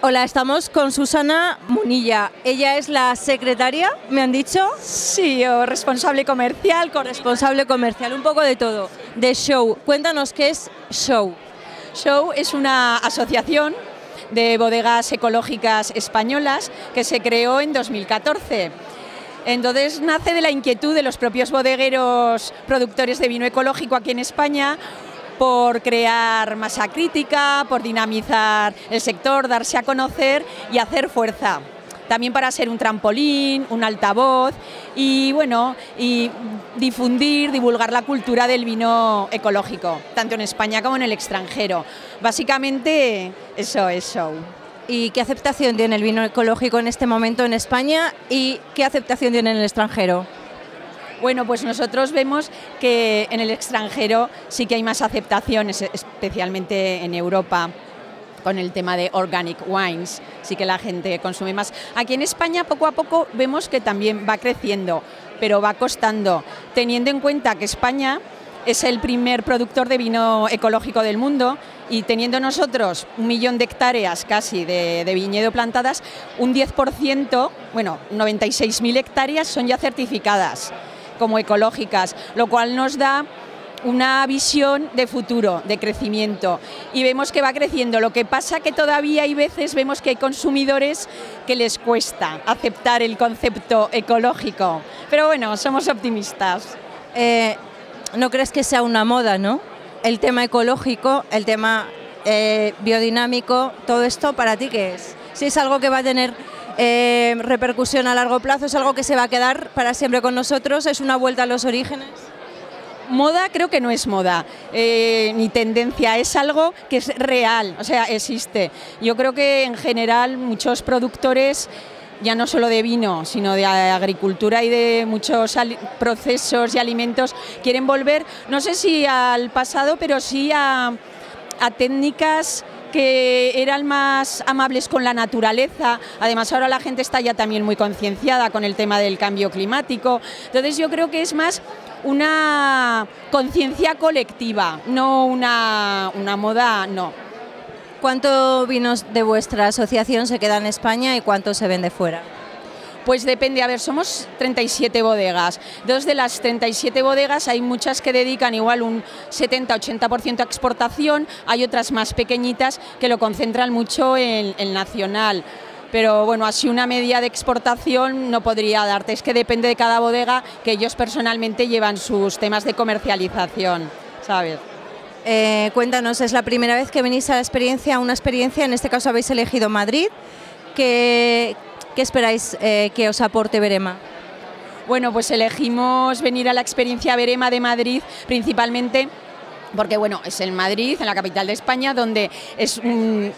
Hola, estamos con Susana Munilla. Ella es la secretaria, me han dicho. Sí, o responsable comercial. Responsable comercial, un poco de todo. De Show. Cuéntanos qué es Show. Show es una asociación de bodegas ecológicas españolas que se creó en 2014. Entonces nace de la inquietud de los propios bodegueros productores de vino ecológico aquí en España por crear masa crítica, por dinamizar el sector, darse a conocer y hacer fuerza. También para ser un trampolín, un altavoz y bueno, y difundir, divulgar la cultura del vino ecológico, tanto en España como en el extranjero. Básicamente eso es show. ¿Y qué aceptación tiene el vino ecológico en este momento en España y qué aceptación tiene en el extranjero? Bueno, pues nosotros vemos que en el extranjero sí que hay más aceptaciones, especialmente en Europa con el tema de organic wines, sí que la gente consume más. Aquí en España poco a poco vemos que también va creciendo, pero va costando, teniendo en cuenta que España es el primer productor de vino ecológico del mundo y teniendo nosotros un millón de hectáreas casi de, de viñedo plantadas, un 10%, bueno, 96.000 hectáreas son ya certificadas como ecológicas, lo cual nos da una visión de futuro, de crecimiento. Y vemos que va creciendo. Lo que pasa que todavía hay veces vemos que hay consumidores que les cuesta aceptar el concepto ecológico. Pero bueno, somos optimistas. Eh, ¿No crees que sea una moda, no? El tema ecológico, el tema eh, biodinámico, todo esto, ¿para ti qué es? Si es algo que va a tener eh, repercusión a largo plazo, es algo que se va a quedar para siempre con nosotros, es una vuelta a los orígenes. Moda creo que no es moda, eh, ni tendencia, es algo que es real, o sea, existe. Yo creo que en general muchos productores ya no solo de vino, sino de agricultura y de muchos procesos y alimentos, quieren volver, no sé si al pasado, pero sí a, a técnicas que eran más amables con la naturaleza. Además, ahora la gente está ya también muy concienciada con el tema del cambio climático. Entonces, yo creo que es más una conciencia colectiva, no una, una moda, no. ¿Cuántos vinos de vuestra asociación se quedan en España y cuántos se vende fuera? Pues depende, a ver, somos 37 bodegas. Dos de las 37 bodegas hay muchas que dedican igual un 70-80% a exportación, hay otras más pequeñitas que lo concentran mucho en el nacional pero bueno, así una media de exportación no podría darte, es que depende de cada bodega que ellos personalmente llevan sus temas de comercialización, ¿sabes? Eh, cuéntanos, es la primera vez que venís a la experiencia, una experiencia, en este caso habéis elegido Madrid, que, ¿Qué esperáis eh, que os aporte Verema? Bueno, pues elegimos venir a la experiencia Verema de Madrid principalmente porque bueno, es en Madrid, en la capital de España, donde es, un,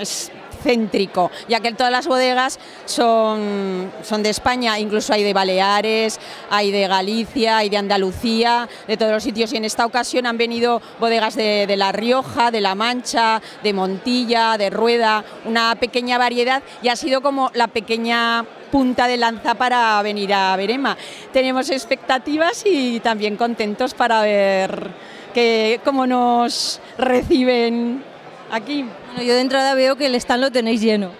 es céntrico, ya que todas las bodegas son, son de España, incluso hay de Baleares, hay de Galicia, hay de Andalucía, de todos los sitios, y en esta ocasión han venido bodegas de, La Rioja, de La Mancha, de Montilla, de Rueda, una pequeña variedad, y ha sido como la pequeña punta de lanza para venir a Verema. Tenemos expectativas y también contentos para ver que, cómo nos reciben aquí. Bueno, yo de entrada veo que el stand lo tenéis lleno.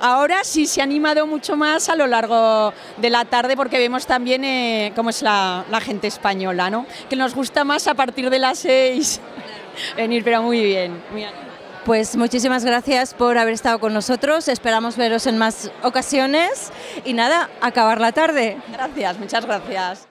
Ahora sí se ha animado mucho más a lo largo de la tarde porque vemos también eh, cómo es la, la, gente española, ¿no? Que nos gusta más a partir de las seis venir, pero muy bien. Muy pues muchísimas gracias por haber estado con nosotros. Esperamos veros en más ocasiones y nada, acabar la tarde. Gracias, muchas gracias.